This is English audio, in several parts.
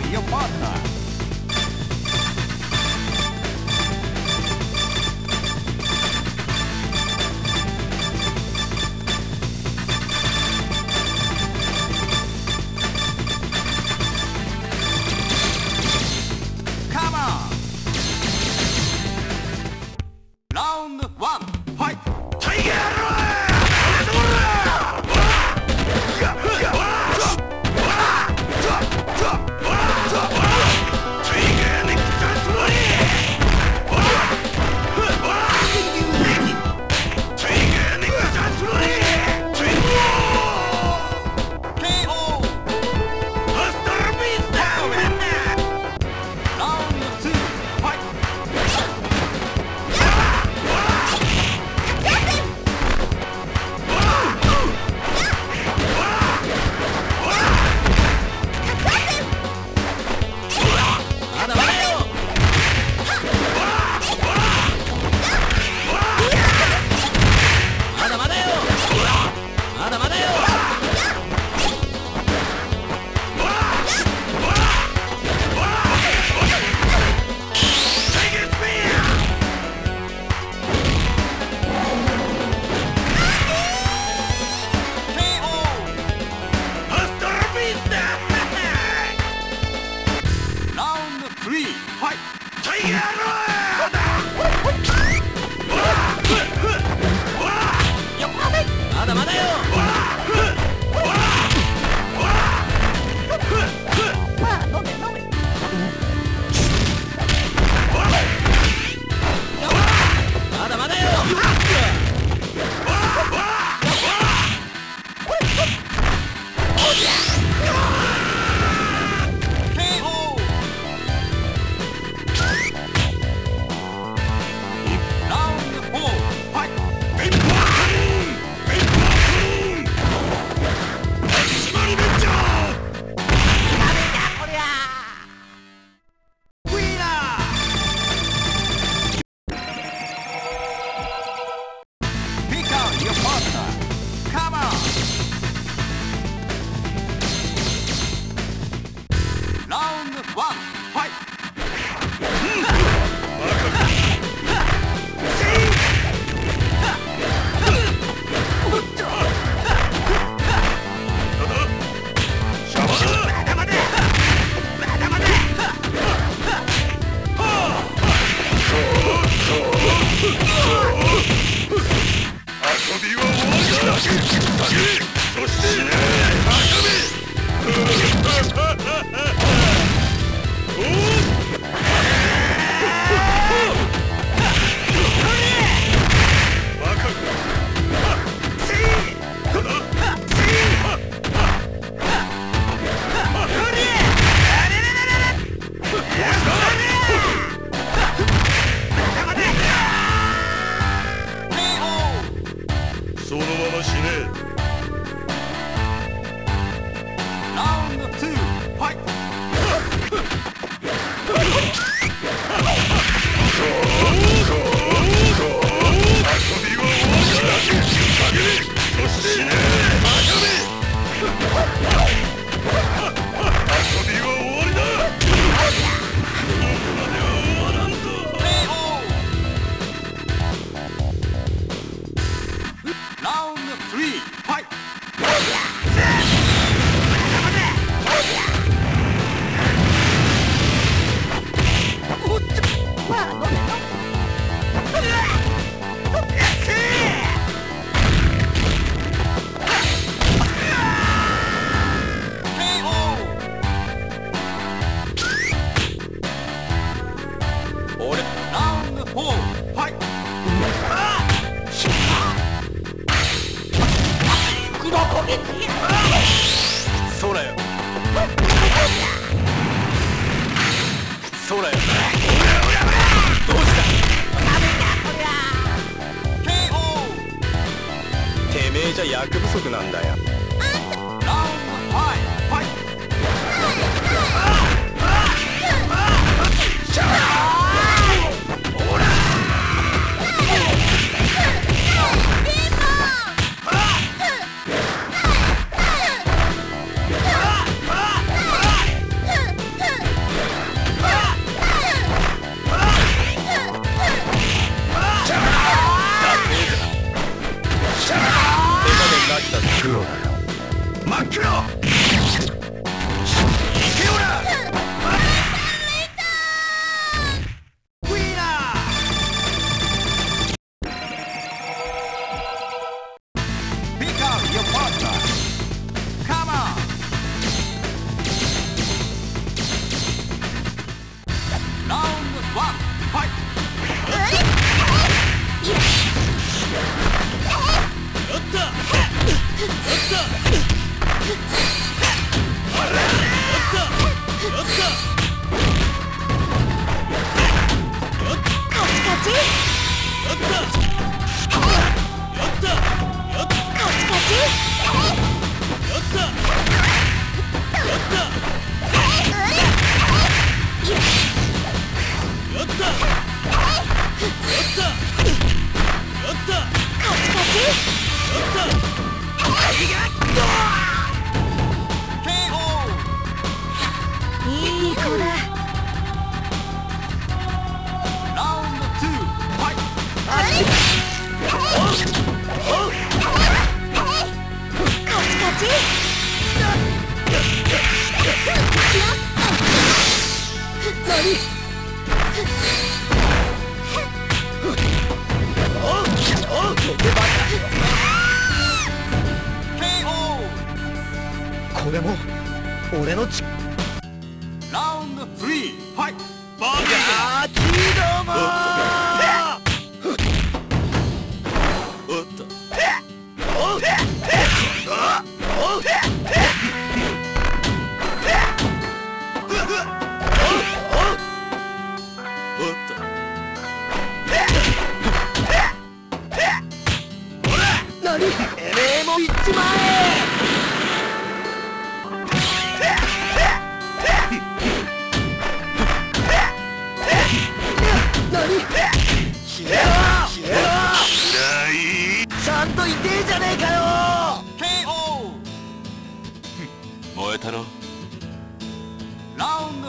e o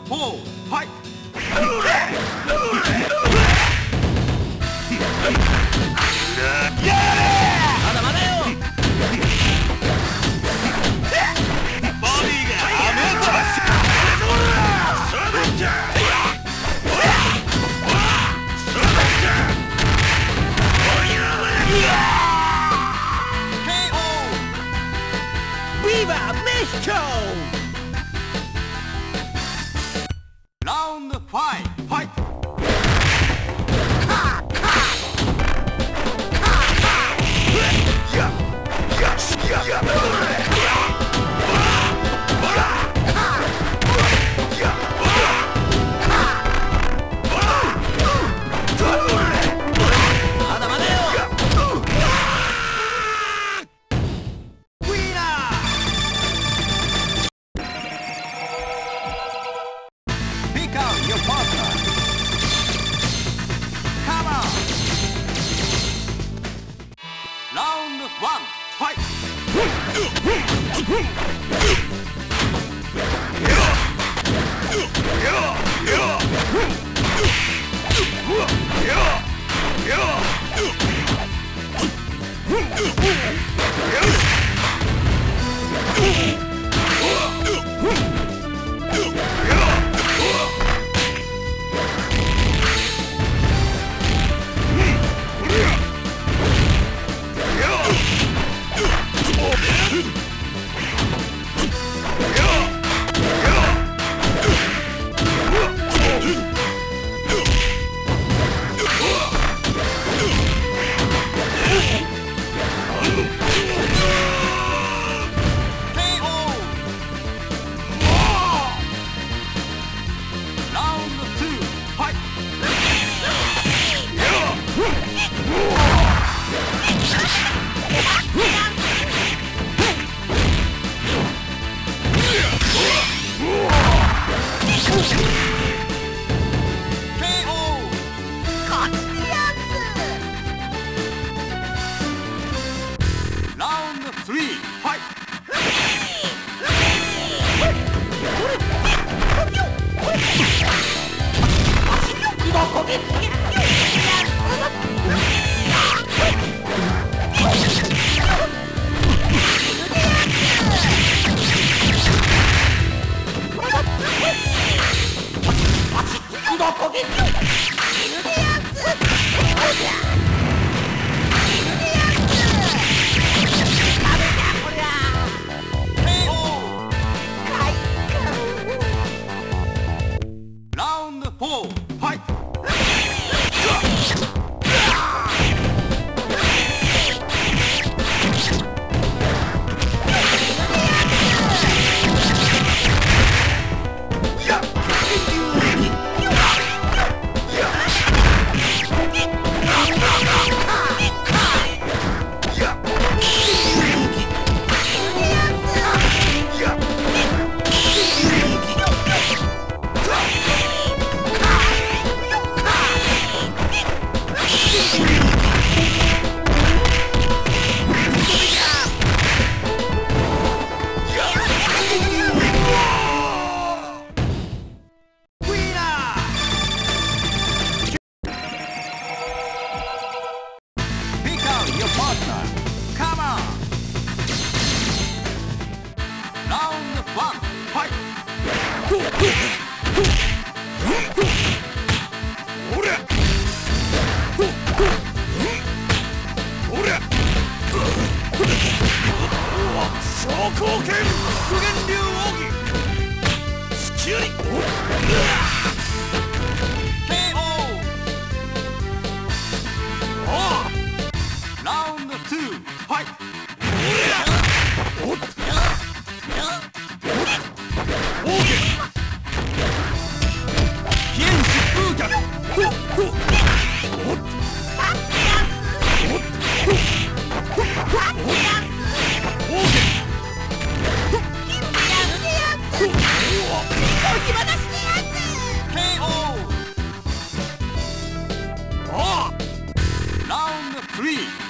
four, fight! Yeah! One, fight!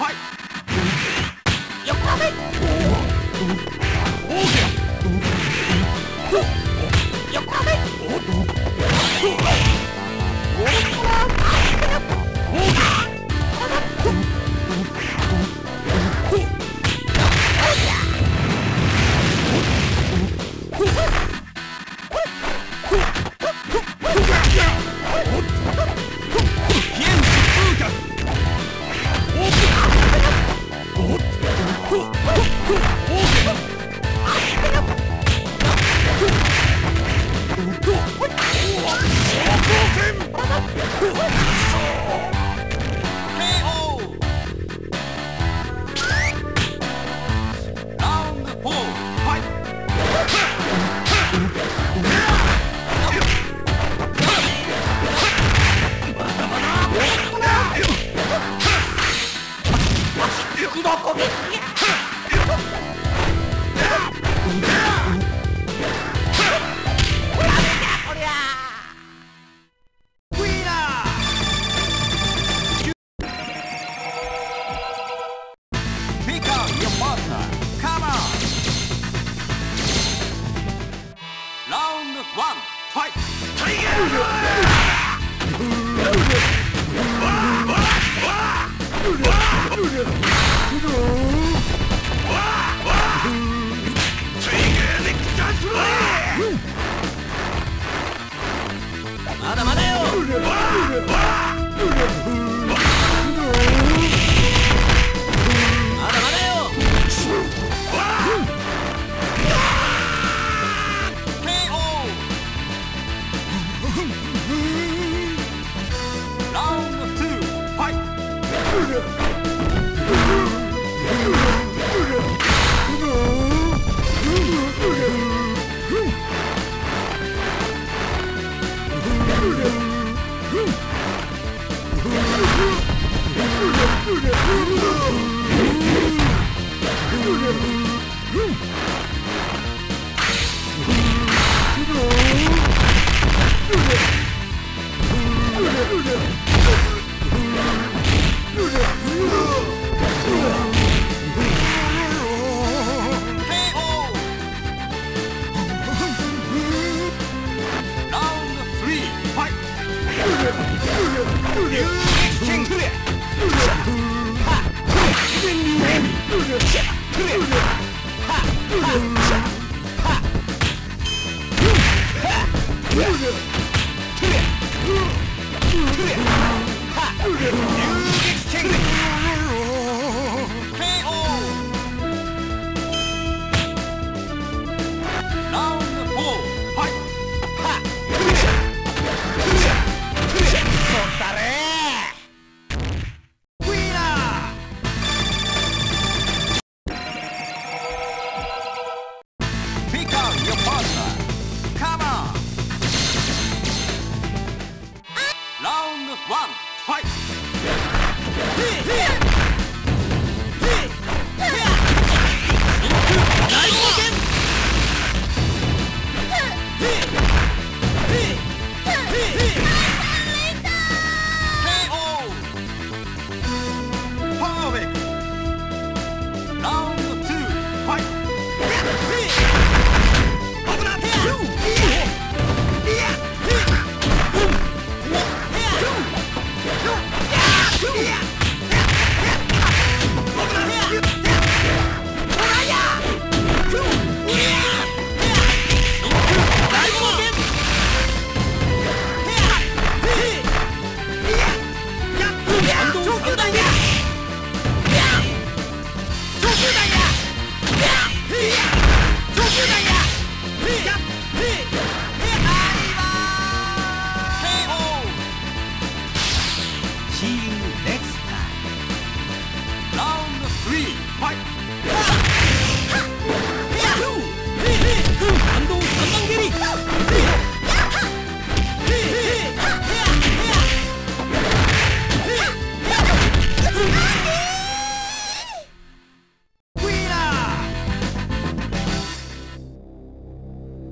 Three, fight! 奥義剣疾風脚昇降拳 KO! Round four, fight! ウィナー Pick out your partner. Come on. Round one, fight. まだま 救命救命救命听。